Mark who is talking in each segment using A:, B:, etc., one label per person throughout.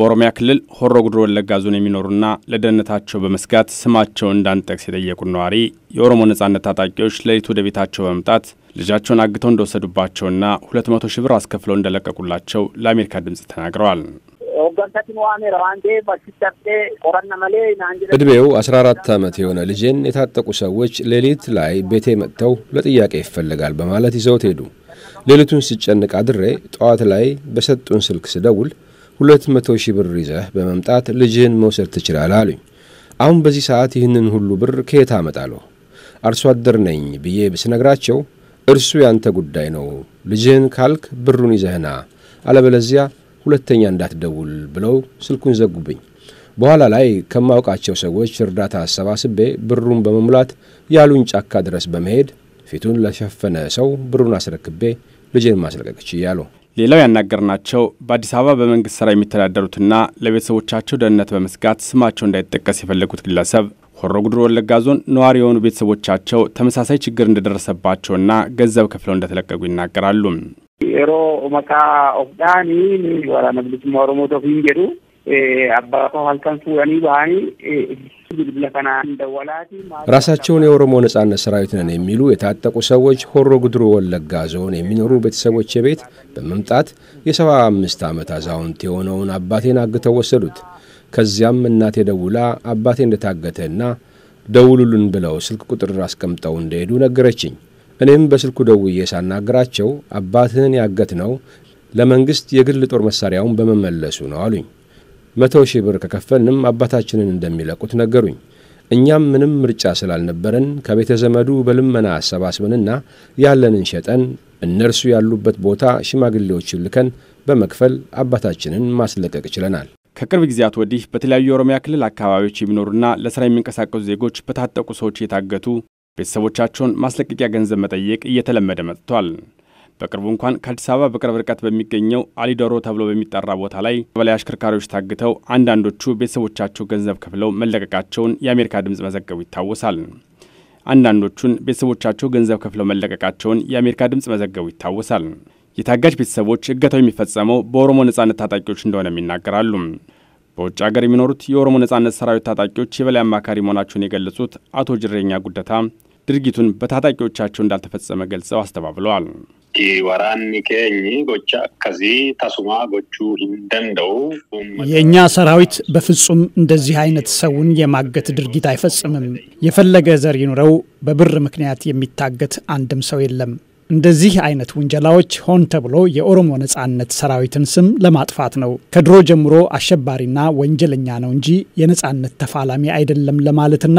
A: በኦሮሚያ ክልል ሆሮ ጉድሮ ወለጋ ዞን የሚኖሩና ለደህንነታቸው በመስጋት ስማቸውን እንዳንጠቅስ የጠየቁ ነዋሪ የኦሮሞ ነጻነት ታጣቂዎች ሌሊት ወደ ቤታቸው በመምጣት ልጃቸውን አግተው እንደወሰዱባቸውና ሁለት መቶ ሺህ ብር አስከፍለው እንደለቀቁላቸው ለአሜሪካ ድምፅ ተናግረዋል።
B: ዕድሜው 14 ዓመት የሆነ ልጄን የታጠቁ ሰዎች ሌሊት ላይ ቤቴ መጥተው ለጥያቄ ይፈልጋል በማለት ይዘውት ሄዱ። ሌሊቱን ስጨንቅ አድሬ ጠዋት ላይ በሰጡን ስልክ ስደውል ሁለት መቶ ሺህ ብር ይዘህ በመምጣት ልጅህን መውሰድ ትችላለህ አሉኝ። አሁን በዚህ ሰዓት ይህንን ሁሉ ብር ከየት አመጣለሁ? አርሶ አደር ነኝ ብዬ ስነግራቸው እርሱ ያንተ ጉዳይ ነው፣ ልጅህን ካልክ ብሩን ይዘህና አለበለዚያ ሁለተኛ እንዳትደውል ብለው ስልኩን ዘጉብኝ። በኋላ ላይ ከማውቃቸው ሰዎች እርዳታ አሰባስቤ ብሩን በመሙላት ያሉኝ ጫካ ድረስ በመሄድ ፊቱን ለሸፈነ ሰው ብሩን አስረክቤ ልጄን ማስለቀቅ ችያለሁ።
A: ሌላው ያናገርናቸው በአዲስ አበባ በመንግስት ስራ የሚተዳደሩትና ለቤተሰቦቻቸው ደህንነት በመስጋት ስማቸው እንዳይጠቀስ የፈለጉት ግለሰብ ሆሮ ጉድሮ ወለጋ ዞን ነዋሪ የሆኑ ቤተሰቦቻቸው ተመሳሳይ ችግር እንደደረሰባቸውና ገንዘብ ከፍለው እንደተለቀቁ ይናገራሉ።
C: Yeroo maqaa ofdhaanii waraana bilisummaa Oromoo jedhu abbaatu halkan furanii baahani
B: ራሳቸውን የኦሮሞ ነጻነት ሰራዊት ነን የሚሉ የታጠቁ ሰዎች ሆሮ ጉድሮ ወለጋ ዞን የሚኖሩ ቤተሰቦቼ ቤት በመምጣት የሰባ አምስት ዓመት አዛውንት የሆነውን አባቴን አግተው ወሰዱት። ከዚያም እናቴ ደውላ አባቴ እንደታገተና ደውሉልን ብለው ስልክ ቁጥር አስቀምጠው እንደሄዱ ነገረችኝ። እኔም በስልኩ ደውዬ ሳናግራቸው አባትህን ያገት ነው ለመንግሥት የግል ጦር መሣሪያውን በመመለሱ ነው አሉኝ። መቶ ሺህ ብር ከከፈልንም አባታችንን እንደሚለቁት ነገሩኝ። እኛም ምንም ምርጫ ስላልነበረን ከቤተ ዘመዱ በልመና አሰባስበንና ያለንን ሸጠን እነርሱ ያሉበት ቦታ ሽማግሌዎችን ልከን በመክፈል አባታችንን ማስለቀቅ ችለናል።
A: ከቅርብ ጊዜያት ወዲህ በተለያዩ የኦሮሚያ ክልል አካባቢዎች የሚኖሩና ለሥራ የሚንቀሳቀሱ ዜጎች በታጠቁ ሰዎች እየታገቱ ቤተሰቦቻቸውን ማስለቀቂያ ገንዘብ መጠየቅ እየተለመደ መጥቷል። በቅርቡ እንኳን ከአዲስ አበባ በቅርብ ርቀት በሚገኘው አሊዶሮ ተብሎ በሚጠራ ቦታ ላይ በላይ አሽከርካሪዎች ታግተው አንዳንዶቹ ቤተሰቦቻቸው ገንዘብ ከፍለው መለቀቃቸውን የአሜሪካ ድምፅ መዘገቡ ይታወሳል። አንዳንዶቹን ቤተሰቦቻቸው ገንዘብ ከፍለው መለቀቃቸውን የአሜሪካ ድምፅ መዘገቡ ይታወሳል። የታጋጅ ቤተሰቦች እገታው የሚፈጸመው በኦሮሞ ነጻነት ታጣቂዎች እንደሆነም ይናገራሉ። በውጭ ሀገር የሚኖሩት የኦሮሞ ነጻነት ሰራዊት ታጣቂዎች የበላይ አማካሪ መሆናቸውን የገለጹት አቶ ጅሬኛ ጉደታ ድርጊቱን በታጣቂዎቻቸው እንዳልተፈጸመ ገልጸው አስተባብለዋል።
D: ወራን ኬኝ ጎቻ ከዚ ተሱማ ጎቹ እንደንደው
E: የእኛ ሰራዊት በፍጹም እንደዚህ አይነት ሰውን የማገት ድርጊት አይፈጽምም። የፈለገ ዘር ይኑረው፣ በብር ምክንያት የሚታገት አንድም ሰው የለም። እንደዚህ አይነት ውንጀላዎች ሆን ተብሎ የኦሮሞ ነጻነት ሰራዊትን ስም ለማጥፋት ነው። ከድሮ ጀምሮ አሸባሪና ወንጀለኛ ነው እንጂ የነጻነት ተፋላሚ አይደለም ለማለትና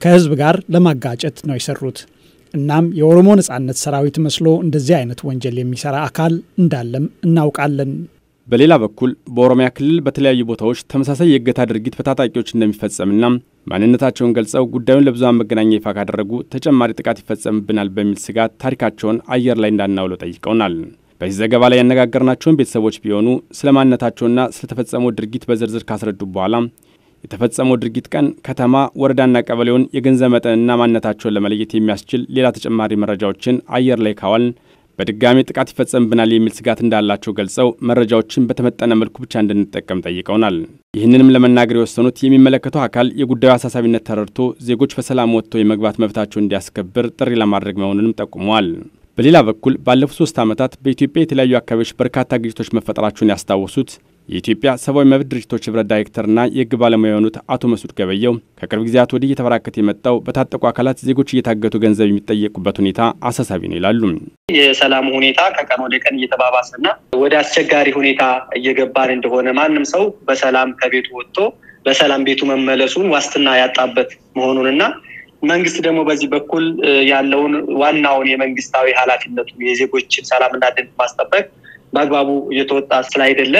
E: ከህዝብ ጋር ለማጋጨት ነው የሰሩት። እናም የኦሮሞ ነጻነት ሰራዊት መስሎ እንደዚህ አይነት ወንጀል የሚሰራ አካል እንዳለም እናውቃለን።
A: በሌላ በኩል በኦሮሚያ ክልል በተለያዩ ቦታዎች ተመሳሳይ የእገታ ድርጊት በታጣቂዎች እንደሚፈጸምና ማንነታቸውን ገልጸው ጉዳዩን ለብዙሃን መገናኛ ይፋ ካደረጉ ተጨማሪ ጥቃት ይፈጸምብናል በሚል ስጋት ታሪካቸውን አየር ላይ እንዳናውለው ጠይቀውናል። በዚህ ዘገባ ላይ ያነጋገርናቸውን ቤተሰቦች ቢሆኑ ስለ ማንነታቸውና ስለተፈጸመው ድርጊት በዝርዝር ካስረዱ በኋላ የተፈጸመው ድርጊት ቀን፣ ከተማ፣ ወረዳና ቀበሌውን የገንዘብ መጠንና ማንነታቸውን ለመለየት የሚያስችል ሌላ ተጨማሪ መረጃዎችን አየር ላይ ካዋል በድጋሚ ጥቃት ይፈጸምብናል የሚል ስጋት እንዳላቸው ገልጸው መረጃዎችን በተመጠነ መልኩ ብቻ እንድንጠቀም ጠይቀውናል። ይህንንም ለመናገር የወሰኑት የሚመለከተው አካል የጉዳዩ አሳሳቢነት ተረድቶ ዜጎች በሰላም ወጥተው የመግባት መብታቸውን እንዲያስከብር ጥሪ ለማድረግ መሆኑንም ጠቁመዋል። በሌላ በኩል ባለፉት ሶስት ዓመታት በኢትዮጵያ የተለያዩ አካባቢዎች በርካታ ግጭቶች መፈጠራቸውን ያስታወሱት የኢትዮጵያ ሰብአዊ መብት ድርጅቶች ህብረት ዳይሬክተርና የህግ ባለሙያ የሆኑት አቶ መስዑድ ገበየው ከቅርብ ጊዜያት ወዲህ እየተበራከተ የመጣው በታጠቁ አካላት ዜጎች እየታገቱ ገንዘብ የሚጠየቁበት ሁኔታ አሳሳቢ ነው ይላሉ።
F: የሰላሙ ሁኔታ ከቀን ወደ ቀን እየተባባሰና ወደ አስቸጋሪ ሁኔታ እየገባን እንደሆነ ማንም ሰው በሰላም ከቤቱ ወጥቶ በሰላም ቤቱ መመለሱን ዋስትና ያጣበት መሆኑንና መንግስት ደግሞ በዚህ በኩል ያለውን ዋናውን የመንግስታዊ ኃላፊነቱን የዜጎችን ሰላምና ደህንነት ማስጠበቅ በአግባቡ እየተወጣ ስላይደለ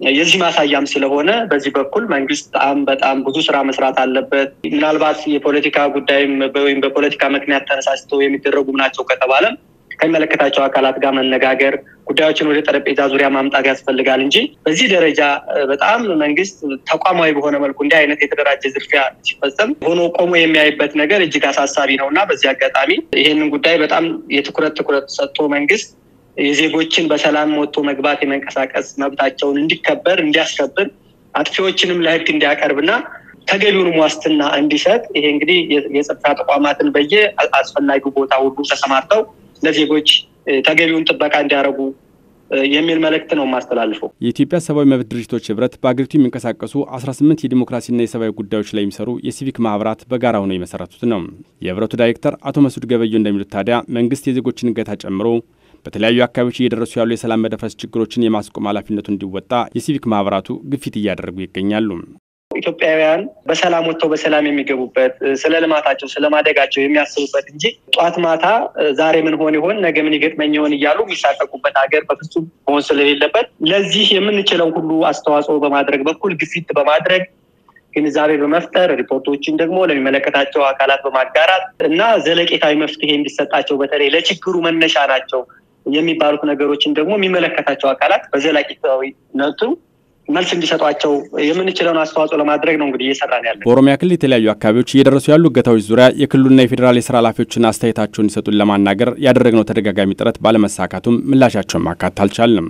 F: የዚህ ማሳያም ስለሆነ በዚህ በኩል መንግስት በጣም በጣም ብዙ ስራ መስራት አለበት። ምናልባት የፖለቲካ ጉዳይም ወይም በፖለቲካ ምክንያት ተነሳስተው የሚደረጉ ናቸው ከተባለም ከሚመለከታቸው አካላት ጋር መነጋገር፣ ጉዳዮችን ወደ ጠረጴዛ ዙሪያ ማምጣት ያስፈልጋል እንጂ በዚህ ደረጃ በጣም መንግስት ተቋማዊ በሆነ መልኩ እንዲህ አይነት የተደራጀ ዝርፊያ ሲፈጸም ሆኖ ቆሞ የሚያይበት ነገር እጅግ አሳሳቢ ነው እና በዚህ አጋጣሚ ይህንን ጉዳይ በጣም የትኩረት ትኩረት ሰጥቶ መንግስት የዜጎችን በሰላም ወጥቶ መግባት የመንቀሳቀስ መብታቸውን እንዲከበር እንዲያስከብር አጥፊዎችንም ለህግ እንዲያቀርብና ተገቢውንም ዋስትና እንዲሰጥ ይሄ እንግዲህ የጸጥታ ተቋማትን በየ አስፈላጊው ቦታ ሁሉ ተሰማርተው ለዜጎች ተገቢውን ጥበቃ እንዲያደርጉ የሚል መልእክት ነው የማስተላልፈው።
A: የኢትዮጵያ ሰብአዊ መብት ድርጅቶች ህብረት በአገሪቱ የሚንቀሳቀሱ 18 የዲሞክራሲና የሰብአዊ ጉዳዮች ላይ የሚሰሩ የሲቪክ ማህበራት በጋራ ሆነው የመሰረቱት ነው። የህብረቱ ዳይሬክተር አቶ መስዑድ ገበየሁ እንደሚሉት ታዲያ መንግስት የዜጎችን እገታ ጨምሮ በተለያዩ አካባቢዎች እየደረሱ ያሉ የሰላም መደፍረስ ችግሮችን የማስቆም ኃላፊነቱ እንዲወጣ የሲቪክ ማህበራቱ ግፊት እያደረጉ ይገኛሉ።
F: ኢትዮጵያውያን በሰላም ወጥተው በሰላም የሚገቡበት ስለ ልማታቸው ስለ ማደጋቸው የሚያስቡበት እንጂ ጧት ማታ ዛሬ ምን ሆን ይሆን ነገ ምን ይገጥመኝ ይሆን እያሉ የሚሳቀቁበት ሀገር በፍጹም መሆን ስለሌለበት ለዚህ የምንችለው ሁሉ አስተዋጽኦ በማድረግ በኩል ግፊት በማድረግ ግንዛቤ በመፍጠር ሪፖርቶችን ደግሞ ለሚመለከታቸው አካላት በማጋራት እና ዘለቄታዊ መፍትሄ እንዲሰጣቸው በተለይ ለችግሩ መነሻ ናቸው የሚባሉት ነገሮችን ደግሞ የሚመለከታቸው አካላት በዘላቂታዊነቱ መልስ እንዲሰጧቸው የምንችለውን አስተዋጽኦ ለማድረግ ነው እንግዲህ እየሰራን ያለን።
A: በኦሮሚያ ክልል የተለያዩ አካባቢዎች እየደረሱ ያሉ እገታዎች ዙሪያ የክልሉና የፌዴራል የስራ ኃላፊዎችን አስተያየታቸውን እንዲሰጡን ለማናገር ያደረግነው ተደጋጋሚ ጥረት ባለመሳካቱም ምላሻቸውን ማካት አልቻልንም።